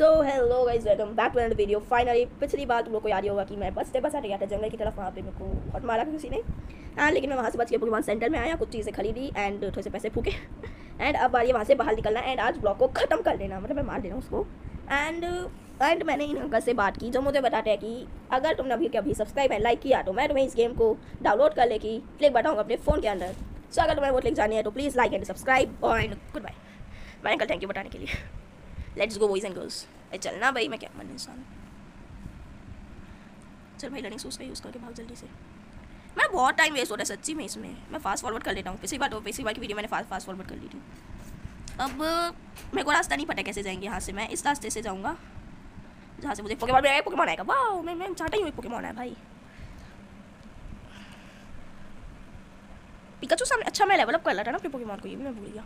So hello guys welcome back to video finally पिछली बार तुम लोग को याद होगा कि मैं बस से बस हट गया था जंगल की तरफ़, वहाँ पे मेरे को हट मारा किसी ने। हाँ लेकिन मैं वहाँ से बच के पोकेमॉन सेंटर में आया, कुछ चीज़ें खरीदी एंड थोड़े से पैसे फूके। एंड अब बारी वहाँ से बाहर निकलना एंड आज ब्लॉग को ख़त्म कर देना मतलब मैं मार देना उसको। एंड एंड मैंने इन अंकल से बात की, जो मुझे बताते हैं कि अगर तुमने अभी कभी सब्सक्राइब एंड लाइक किया तो मैं तुम्हें इस गेम को डाउनलोड कर ले की क्लिक बताऊँगा अपने फ़ोन के अंदर। सो अगर तुम्हें वो क्लिक जानी है तो please like and subscribe and good bye मैं अंकल थैंक यू बताने के लिए। Let's go boys and girls चलना भाई, मैं क्या मन इंसान चल भाई लर्निंग सूस का यूज़ करके भाग जल्दी से। मैं बहुत टाइम वेस्ट हो रहा है सच्ची में इसमें। मैं फास्ट फॉरवर्ड कर लेता हूँ। पिछली बार तो पिछली बार की वीडियो मैंने फास्ट फास्ट फॉरवर्ड कर ली थी। अब, मेरे को रास्ता नहीं पता कैसे जाएँगे यहाँ से। मैं इस रास्ते से जाऊँगा, जहाँ से मुझे पोकेमॉन में पोकेमॉन आएगा। वाह मैं मैं चाहता ही हूँ पोकेमॉन है भाई। पिकाचू सामने अच्छा मैं लेवल अप कर रहा था ना अपने पोकेमॉन को, ये भी मैं भूल गया।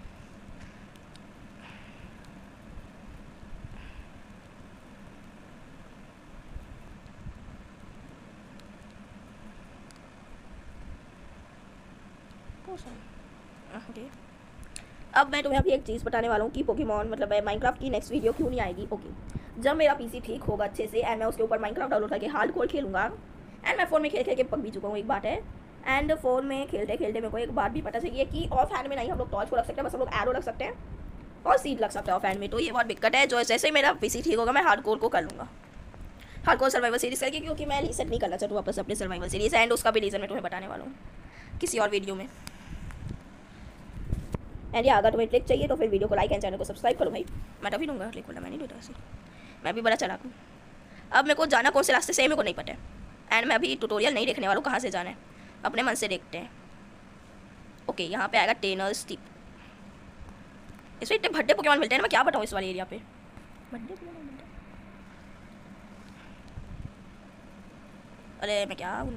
ओके अब मैं तुम्हें अभी एक चीज़ बताने वाला हूँ कि पोकेमॉन मतलब माइनक्राफ्ट की नेक्स्ट वीडियो क्यों नहीं आएगी? ओके जब मेरा पीसी ठीक होगा अच्छे से एंड मैं उसके ऊपर माइनक्राफ्ट डाउनलोड करके हार्ड कोड खेलूँगा एंड मैं फ़ोन में खेल खेल के पक भी चुका हूँ एक बात है। एंड फ़ोन में खेलते खेलते मेरे को एक बात भी पता चली है कि ऑफ़ हैंड में नहीं हम लोग टॉर्च को रख सकते हैं बस हम लोग एरो रख सकते हैं और सीट लग सकता है ऑफ़ हैंड में। तो ये बहुत दिक्कत है जो जैसे ही मेरा पीसी ठीक होगा मैं हार्ड कोर को कर लूँगा। हार्ड कोर सर्वाइवल सीरीज़ करके क्योंकि मैं रीसेट नहीं करना चाहता वापस अपने सर्वाइवल सीरीज़ एंड उसका भी रीज़न मैं तुम्हें बताने वाला हूँ। किसी और वीडियो में। एंड या अगर तुम्हें क्लिक चाहिए तो फिर वीडियो को लाइक एंड चैनल को सब्सक्राइब करो भाई। मैं तभी दूँगा क्लिक बोला मैं नहीं देता ऐसे मैं भी बड़ा चला हूँ। अब मेरे को जाना कौन से रास्ते से मेरे को नहीं पता है। एंड मैं अभी ट्यूटोरियल नहीं देखने वाला हूँ, कहाँ से जाना है। अपने मन से देखते हैं। ओके यहाँ पे आएगा टेनर स्टिप इसमें इतने भड्डे पोकेमॉन मिलते हैं मैं क्या बताऊँ इस वाले एरिया पे? अरे, मैं क्या मैं?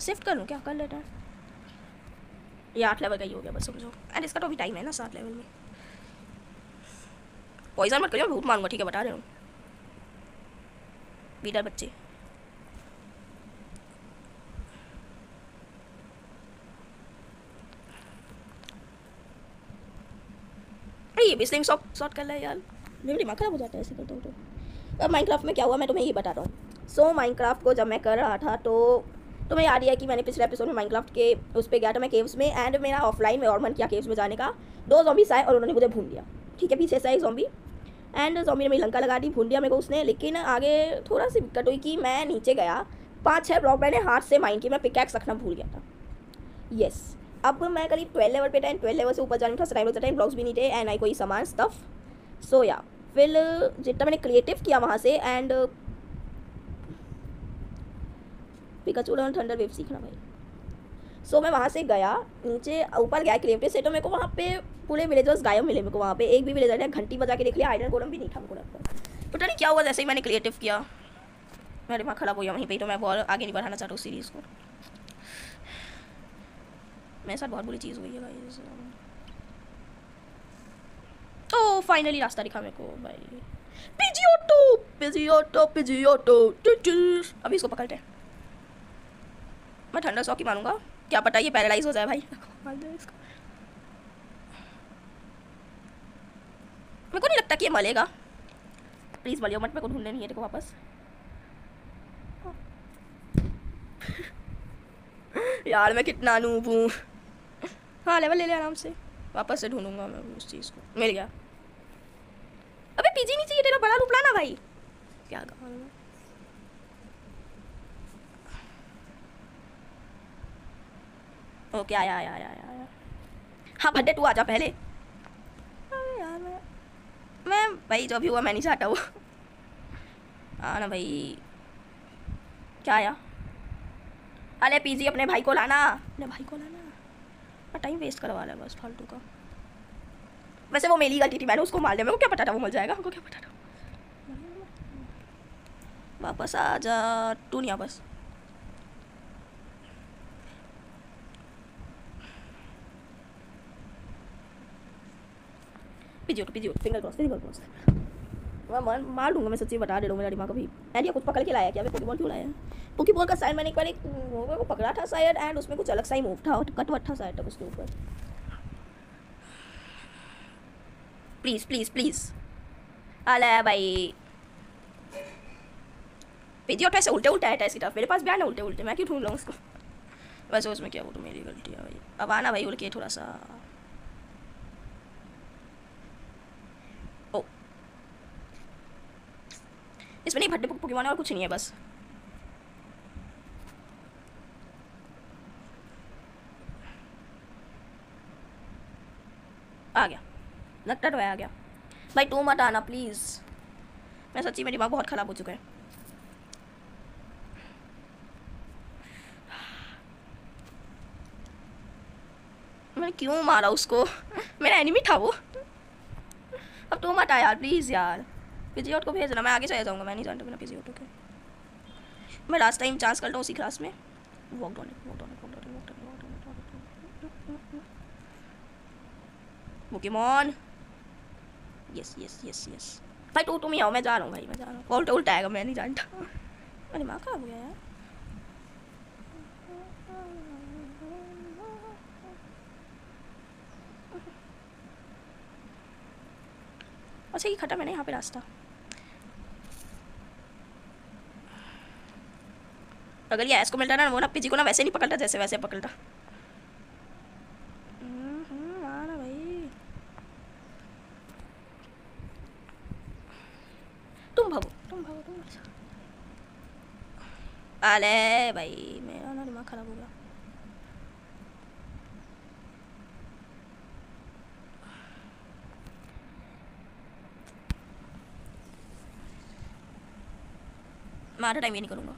शिफ्ट कर लूँ क्या? कर लेता है। ये आठ लेवल का ही हो गया, बस समझो। एंड इसका तो अभी टाइम है ना सात लेवल में। पॉइजन मत करियो भूत मारूँगा ठीक है, बता रहे हूँ। बीटर बच्चे। ये भी स्लिंग शॉट शॉट कर ले यार। मेरा दिमाग खराब हो जाता है ऐसे करते हो तो। अब माइनक्राफ्ट में क्या हुआ, मैं तुम्हें ये बता रहा हूँ। सो माइनक्राफ्ट को जब मैं कर रहा था तो तो मैं याद ही कि मैंने पिछले एपिसोड में माइनक्राफ्ट के उस पर गया था मैं केव्स में एंड मेरा ऑफलाइन में और मन किया केव्स में जाने का। दो जॉम्बीस आए और उन्होंने मुझे भून दिया ठीक है, पीछे से एक जॉम्बी एंड जॉम्बी ने मेरी लंका लगा दी, भून दिया मेरे को उसने, लेकिन आगे थोड़ा सी दिक्कत हुई कि मैं नीचे गया। पाँच छः ब्लॉक मैंने हाथ से माइंड की मैं पिकैक्स रखना भूल गया था। येस अब मैं करीब ट्वेल्व लेवल पे टाइम ट्वेल्व लेवल से ऊपर जाने था टाइम होता टाइम ब्लॉक्स भी नहीं थे एंड आई कोई सामान स्टफ़ सो या फिर जितना मैंने क्रिएटिव किया वहाँ से एंड पिकाचू और थंडर वेव सीखना भाई। सो so, मैं वहाँ से गया नीचे ऊपर गया क्लेम से तो मेरे को वहाँ पे पूरे विलेजर्स गायब मिले मेरे को वहाँ पे। एक भी विलेजर ने घंटी बजा के देख लिया आयरन गोलम भी नहीं था मेरे को लगता। पता नहीं क्या हुआ जैसे ही मैंने क्रिएटिव किया मेरे दिमाग खराब हो गया वहीं पे तो मैं बहुत आगे नहीं बढ़ाना चाहता हूँ सीरीज़ को। मेरे साथ बहुत बुरी चीज़ हुई है भाई ओ फाइनली रास्ता दिखा मेरे को भाई। पिजियोटो पिजियोटो पिजियोटो अभी इसको पकड़ते हैं। मैं ठंडा सॉकी मारूँगा। क्या पता ये पैरालाइज हो जाए भाई। मेरे को नहीं लगता कि ये मलेगा। प्लीज़ मलियो मत, मेरे को ढूँढने नहीं है, देखो वापस। यार, मैं कितना नूब हूँ। हाँ लेवल ले ले आराम से। वापस से ढूंढूँगा मैं उस चीज़ को। मिल गया। अबे, पीजी नहीं चाहिए तेरा, बड़ा रूप लाना भाई। क्या कहा ओके आया आया आया आया हाँ भड्डे तू आ जा पहले। अरे यार, मैं मैं भाई, जो भी हुआ, मैं नहीं चाहता हूँ हाँ ना भाई। क्या आया अरे पीजी, अपने भाई को लाना। अपने भाई को लाना। टाइम वेस्ट करवा रहा है बस, फालतू का। वैसे वो मेरी गलती थी, मैंने उसको मार दिया। मेरे को क्या पता था वो मर जाएगा? हमको क्या पता था? वापस आ जा, तू नहीं आ Pidgeot Pidgeot finger cross finger cross मैं मार दूँगा मैं सच्ची बता दे रहा हूँ मेरा दिमाग अभी। एंड ये कुछ पकड़ के लाया क्या? मैं पोकेमॉन क्यों लाया पोकेमॉन का साइन मैंने एक बार एक को पकड़ा था शायद एंड उसमें कुछ अलग सा ही मूव था कट वट था शायद तक उसके ऊपर। प्लीज़ प्लीज़ प्लीज़ अले भाई। वीडियो कैसे उल्टे उल्टे आया इसकी तरफ़। मेरे पास भी आना उल्टे उल्टे। मैं क्यों ढूंढ लूँ उसको? वैसे उसमें क्या तो मेरी गलती है भाई। अब आना भाई उड़ के थोड़ा सा ओ इसमें नहीं भट्टे पुकपुकी और कुछ नहीं है, बस। आ गया। लगता तो है आ गया। भाई, तू मत आना प्लीज़ मैं सच्ची, मेरी दिमाग बहुत ख़राब हो चुका है। मैंने क्यों मारा उसको? मेरा एनिमी था वो। अब तू मत आ यार प्लीज़ यार। पीजी को भेज मैं आगे चले जाऊँगा, मैं नहीं जानता मेरा पीजी को। मैं लास्ट टाइम चांस करता हूँ उसी क्लास में। यस यस यस यस भाई तुम ही आओ मैं जा रहा हूँ भाई, मैं जा रहा हूँ। उल्टा उल्टा आएगा, मैं नहीं जानता। अरे माँ हो गया यार? अच्छा ये खटा मैंने यहाँ पे रास्ता। अगर ये ऐस को मिलता ना वो ना पीजी को ना वैसे नहीं पकड़ता जैसे वैसे पकड़ता। तुम भागो। तुम भागो तुम अरे भाई मेरा ना दिमाग खराब हो गया। मैं आधा टाइम ये नहीं करूँगा।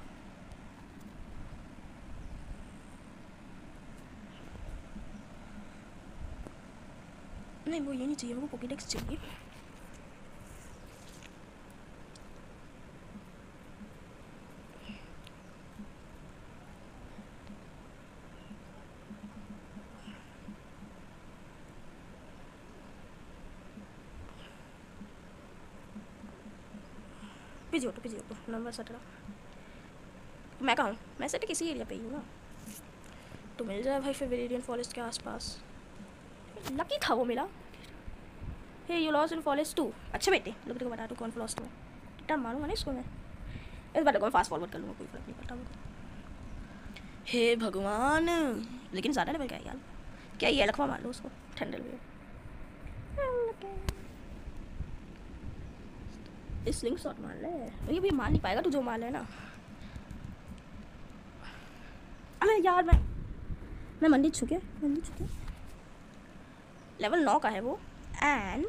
नहीं, वो ये नहीं चाहिए, वो पॉकेटेक्स चाहिए। नंबर सत्रह। मैं कहूँ मैं सेट किसी एरिया पे ही हूँ ना। तो मिल जाए भाई फिर वेरिडियन फॉरेस्ट के आसपास। लकी था वो मेरा। Hey you lost in forest too अच्छा बेटे लोग को बता दो कौन फॉरेस्ट टू है मारूँगा ना इसको मैं? इस बार मैं फास्ट फॉरवर्ड कर लूँगा, कोई फ़र्क नहीं पड़ता मुझे हे भगवान। लेकिन ज़्यादा लेवल क्या है यार? क्या ये लखवा मार लो उसको? ठंडल भी स्लिंग शॉट मार ले। ये भी मार नहीं पाएगा तू जो मार ले ना। अरे यार, मैं मैं मंदिर छुके मंदिर छुके लेवल नौ का है वो एंड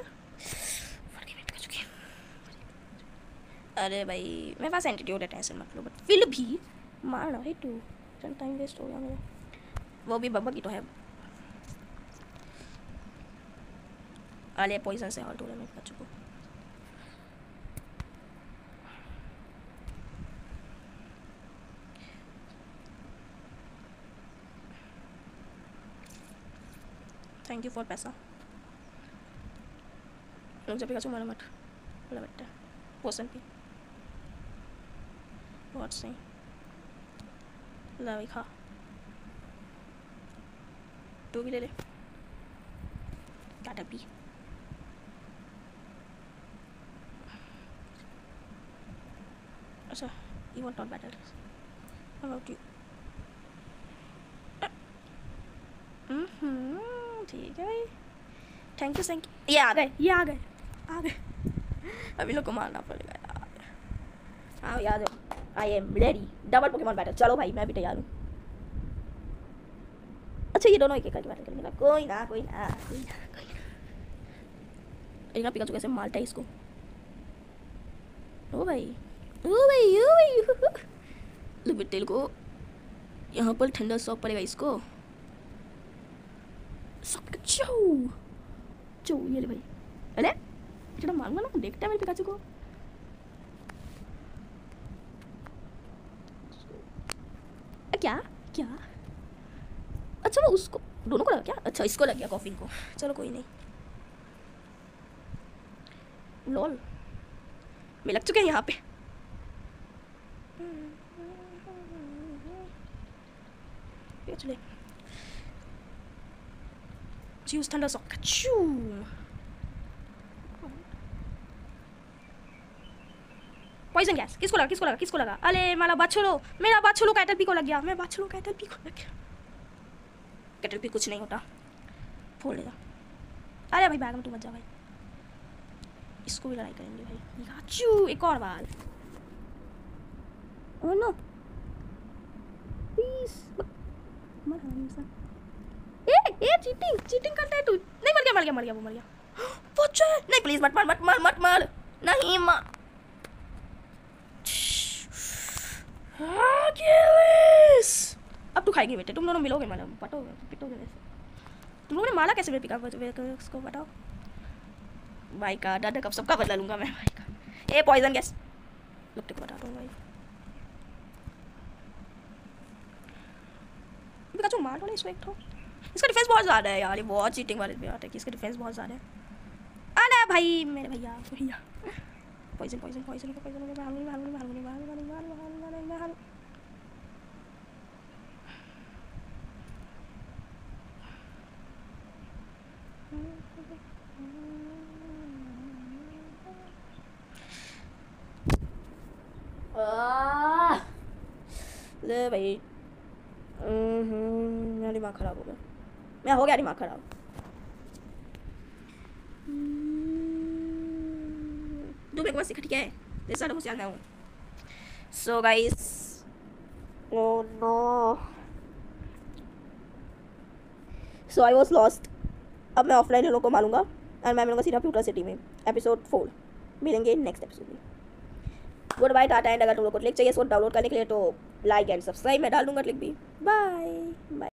अरे भाई मेरे पास एंटीट्यूड है टेंशन मत लो बट फिर भी मारना है टू चल टाइम वेस्ट हो गया मेरा। वो भी बब्बा की तो है। अरे पॉइजन से हॉल्ट हो कर है थैंक यू फॉर पैसा। लोग जब पिकाचू मारा मत। बोला बेटा। पोसन पी बहुत सही। ला भाई, खा। तू भी ले ले। टाटा पी अच्छा you want not better how about ठीक है भाई। थैंक यू थैंक यू ये आ गए। ये आ गए। आ गए। अभी लोग को मारना पड़ेगा यार। हाँ याद I am ready double Pokemon battle चलो भाई, मैं भी तैयार हूँ। अच्छा ये दोनों एक एक करके बैटल करेंगे ना। कोई ना कोई ना कोई ना कोई ना। एक ना पिकाचू कैसे मारता है इसको? ओ भाई ओ भाई ओ भाई। लिबिटेल को यहाँ पर ठंडा शॉक पड़ेगा इसको। सब ये भाई। अरे ना, देखते हैं मेरे पिकाचू को। क्या? क्या? अच्छा वो उसको, दोनों को लगा क्या? अच्छा इसको लग गया कॉफ़ी को। चलो, कोई नहीं। लॉल मैं लग चुके हैं यहाँ पे। चले। Use Thunder Sock. Poison gas किसको लगा किसको लगा किसको लगा अरे मारा बछड़ो मेरा बछड़ो कैटल पी को लग गया मैं बछड़ो कैटल पी को लग गया कैटल पी कुछ नहीं होता फोड़ लेगा अरे भाई बैग में तू मत जा भाई इसको भी लड़ाई करेंगे भाई गाचू एक और बार ओह नो प्लीज़ ए ए चीटिंग चीटिंग करता है तू। नहीं, मर गया मर गया मर गया, वो मर गया। बच्चा नहीं प्लीज़ मत मार मत मार मत मार। नहीं मार Achilles! अब तू खाएगी बेटे, तुम दोनों मिलोगे मतलब पटोगे, पिटोगे वैसे। तुम लोगों ने माला कैसे पिका उसको बताओ भाई का दादा कब सबका बदला लूँगा मैं, भाई का। ए पॉइजन गैस लुकटे को बताता हूँ भाई। पिकाचू मार दो ना इसको एक ठो। इसका डिफेंस बहुत ज़्यादा है यार ये बहुत चीटिंग वाले पे आता है कि इसका डिफेंस बहुत ज़्यादा है अरे भाई मेरे भैया भैया पॉइजन पॉइजन पॉइजन पॉइजन हारूँगी मैं हारूँगी मैं हारूँगी मैं हारूँगी मैं हारूँगी मैं ले भाई मेरा दिमाग खराब हो गया मैं हो गया दिमाग खराब। तू मेरे को बस ठीक है। मुझसे हूँ। So guys oh no so I was lost अब मैं ऑफलाइन लोगों को मारूँगा एंड मैं मिलूँगा सीधा फ्यूटर सिटी में। एपिसोड फोर मिलेंगे नेक्स्ट एपिसोड में। गुड बाय टाटा एंड अगर तुम लोग को क्लिक चाहिए इसको डाउनलोड करने के लिए तो लाइक एंड सब्सक्राइब मैं डाल दूँगा क्लिक भी। Bye bye